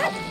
What?